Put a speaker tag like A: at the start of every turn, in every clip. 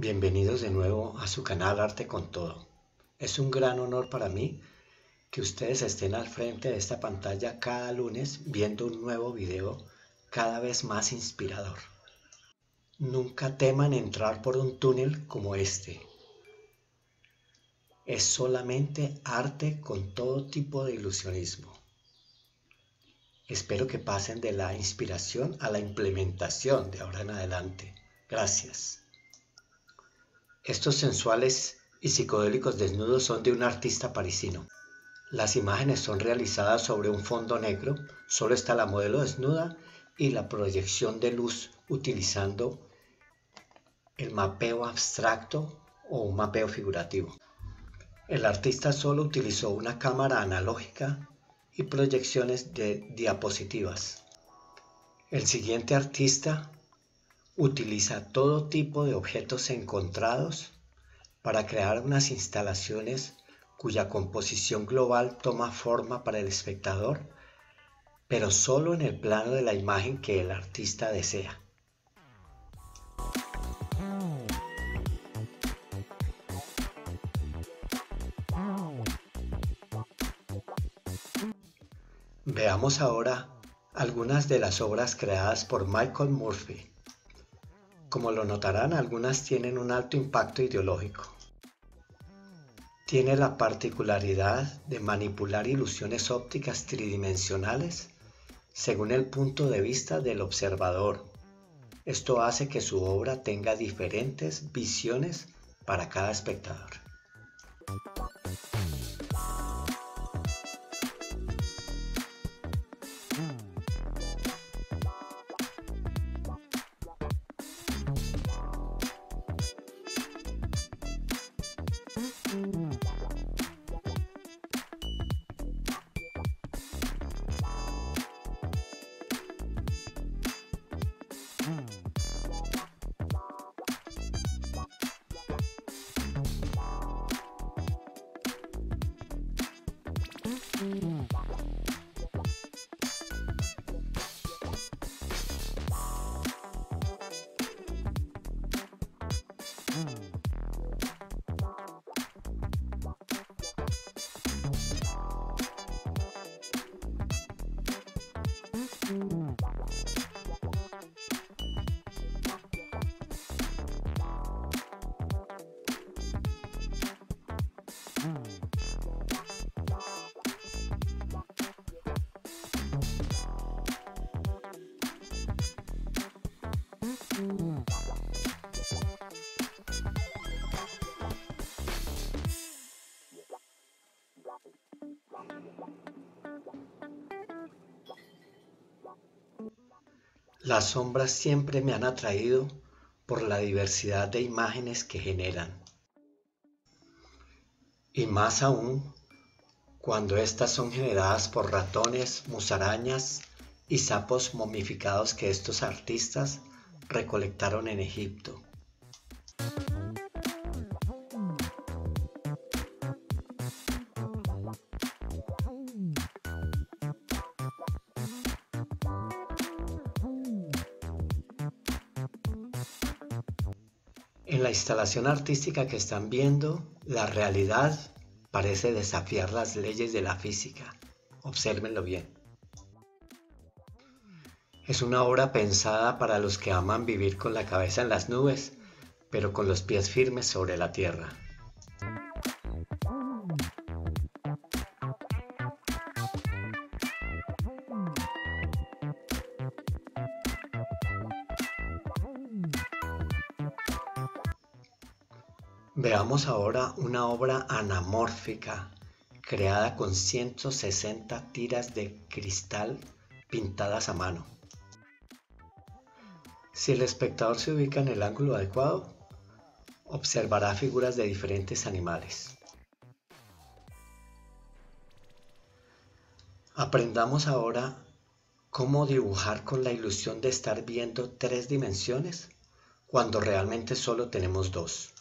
A: Bienvenidos de nuevo a su canal Arte con Todo. Es un gran honor para mí que ustedes estén al frente de esta pantalla cada lunes viendo un nuevo video cada vez más inspirador. Nunca teman entrar por un túnel como este. Es solamente arte con todo tipo de ilusionismo. Espero que pasen de la inspiración a la implementación de ahora en adelante. Gracias. Estos sensuales y psicodélicos desnudos son de un artista parisino. Las imágenes son realizadas sobre un fondo negro, solo está la modelo desnuda y la proyección de luz utilizando el mapeo abstracto o un mapeo figurativo. El artista solo utilizó una cámara analógica y proyecciones de diapositivas. El siguiente artista utiliza todo tipo de objetos encontrados para crear unas instalaciones cuya composición global toma forma para el espectador, pero solo en el plano de la imagen que el artista desea. Veamos ahora algunas de las obras creadas por Michael Murphy. Como lo notarán, algunas tienen un alto impacto ideológico. Tiene la particularidad de manipular ilusiones ópticas tridimensionales según el punto de vista del observador. Esto hace que su obra tenga diferentes visiones para cada espectador. Mm-hmm. Las sombras siempre me han atraído por la diversidad de imágenes que generan. Y más aún cuando éstas son generadas por ratones, musarañas y sapos momificados que estos artistas recolectaron en Egipto. La instalación artística que están viendo, la realidad parece desafiar las leyes de la física. Obsérvenlo bien. Es una obra pensada para los que aman vivir con la cabeza en las nubes, pero con los pies firmes sobre la tierra. Veamos ahora una obra anamórfica creada con 160 tiras de cristal pintadas a mano. Si el espectador se ubica en el ángulo adecuado, observará figuras de diferentes animales. Aprendamos ahora cómo dibujar con la ilusión de estar viendo tres dimensiones cuando realmente solo tenemos dos.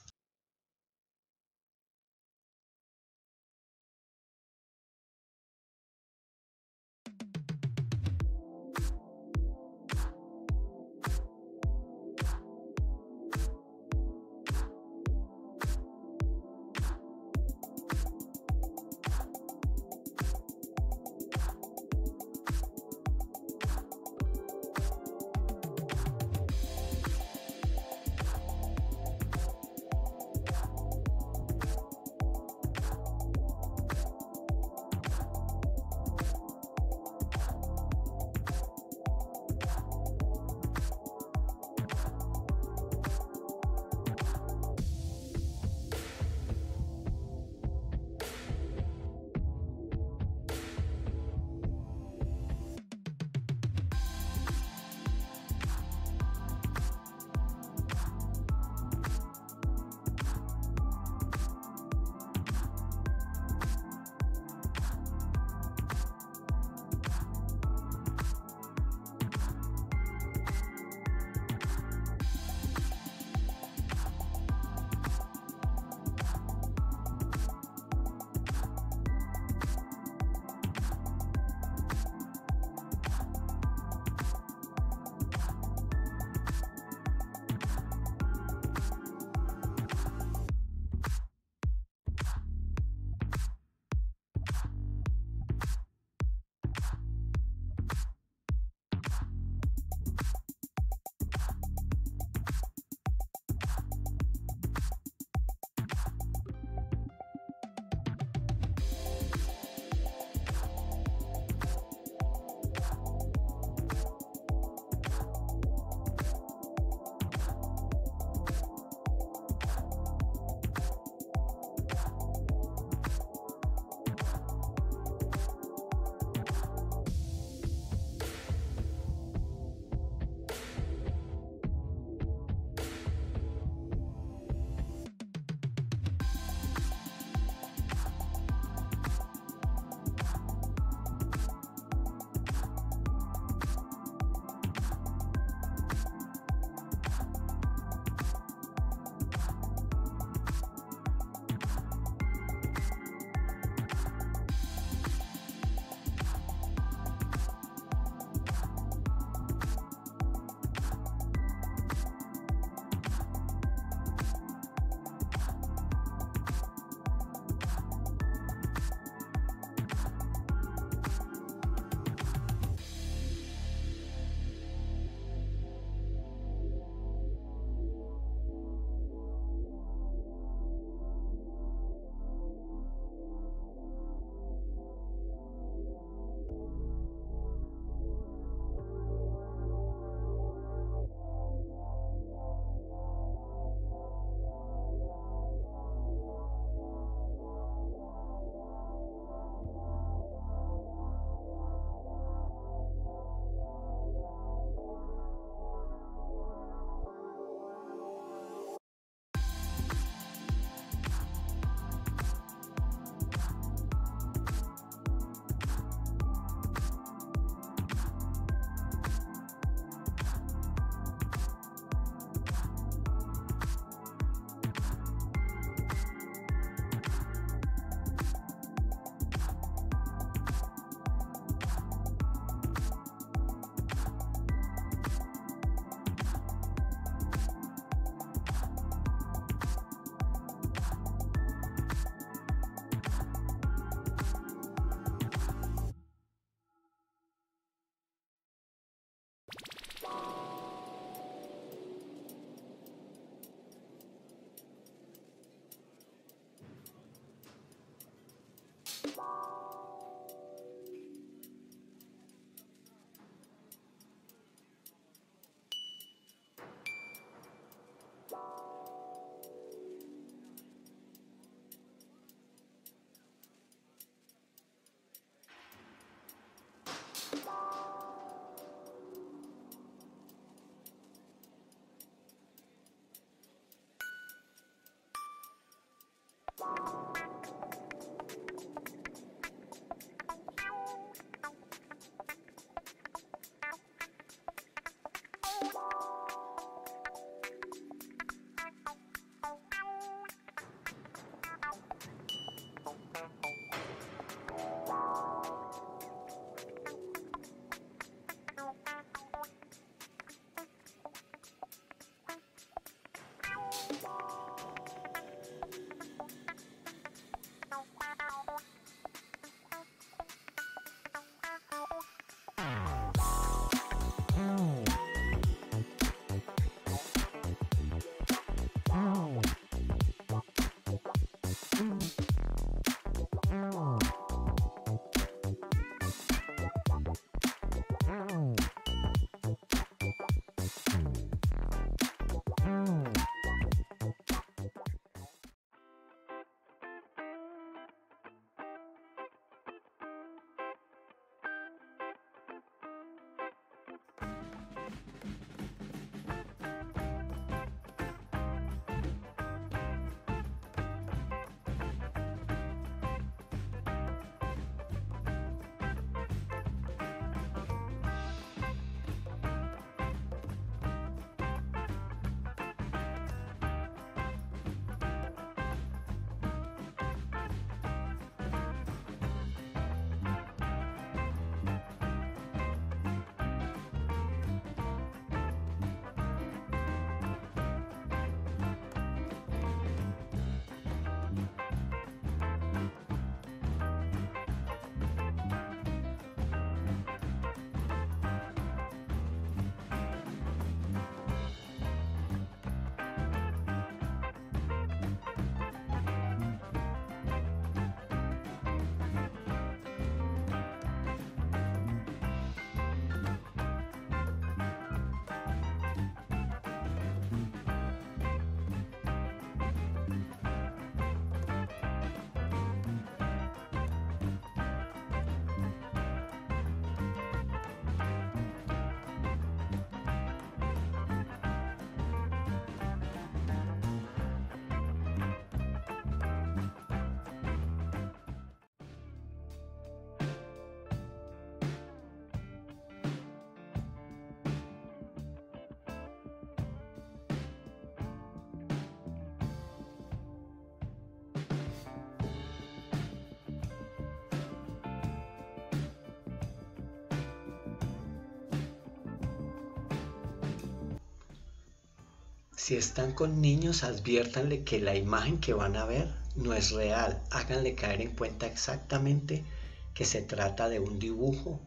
A: Si están con niños, adviértanle que la imagen que van a ver no es real. Háganle caer en cuenta exactamente que se trata de un dibujo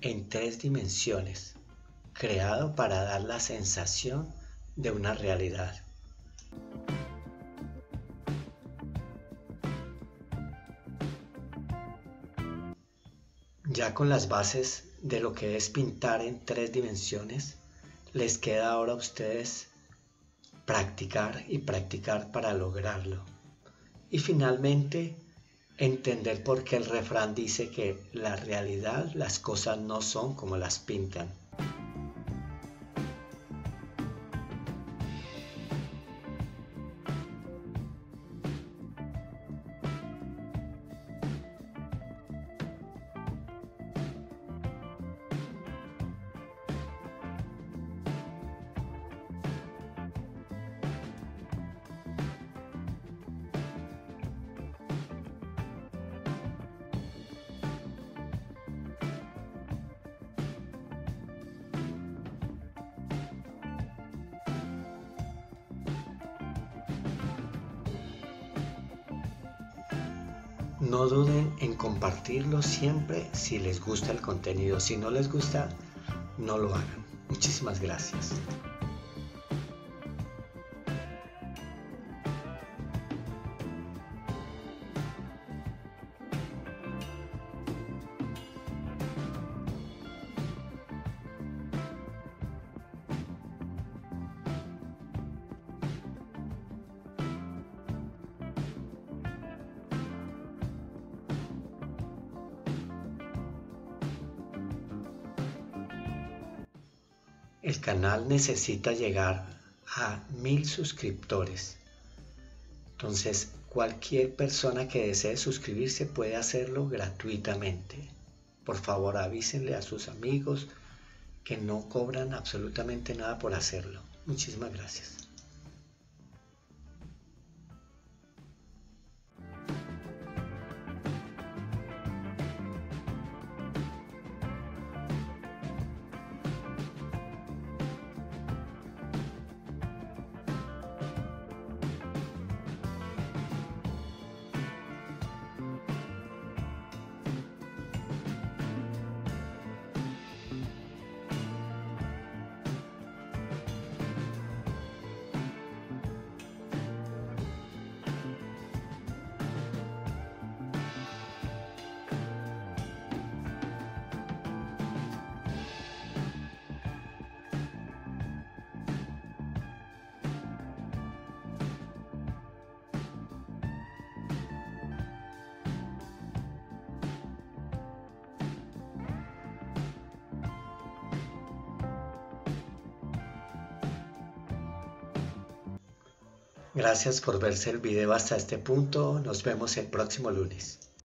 A: en tres dimensiones, creado para dar la sensación de una realidad. Ya con las bases de lo que es pintar en tres dimensiones, les queda ahora a ustedes practicar y practicar para lograrlo. Y finalmente, entender por qué el refrán dice que la realidad, las cosas no son como las pintan. No duden en compartirlo siempre si les gusta el contenido. Si no les gusta, no lo hagan. Muchísimas gracias. El canal necesita llegar a mil suscriptores. Entonces, cualquier persona que desee suscribirse puede hacerlo gratuitamente. Por favor, avísenle a sus amigos que no cobran absolutamente nada por hacerlo. Muchísimas gracias. Gracias por verse el video hasta este punto. Nos vemos el próximo lunes.